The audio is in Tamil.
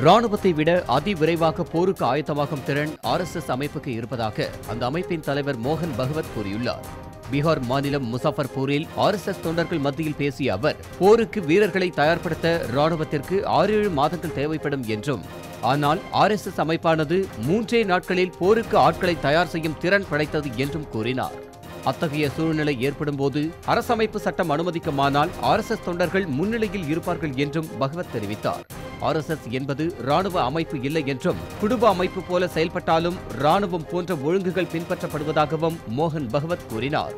ராணுவத்தை விட அதிவிரைவாக போருக்கு ஆயத்தமாகும் திறன் ஆர்எஸ்எஸ் அமைப்புக்கு இருப்பதாக அந்த அமைப்பின் தலைவர் மோகன் பகவத் கூறியுள்ளார். பீகார் மாநிலம் முசாஃபர்பூரில் ஆர்எஸ்எஸ் தொண்டர்கள் மத்தியில் பேசிய அவர் போருக்கு வீரர்களை தயார்படுத்த ராணுவத்திற்கு ஆறு ஏழு மாதங்கள் தேவைப்படும் என்றும் ஆனால் ஆர்எஸ்எஸ் அமைப்பானது மூன்றே நாட்களில் போருக்கு ஆட்களை தயார் செய்யும் திறன் படைத்தது என்றும் கூறினார். அத்தகைய சூழ்நிலை ஏற்படும் போது அரசமைப்பு சட்டம் அனுமதிக்குமானால் ஆர்எஸ்எஸ் தொண்டர்கள் முன்னிலையில் இருப்பார்கள் என்றும் பகவத் தெரிவித்தார். ஆர்எஸ்எஸ் என்பது ராணுவ அமைப்பு இல்லை என்றும் குடும்ப அமைப்பு போல செயல்பட்டாலும் ராணுவம் போன்ற ஒழுங்குகள் பின்பற்றப்படுவதாகவும் மோகன் பகவத் கூறினார்.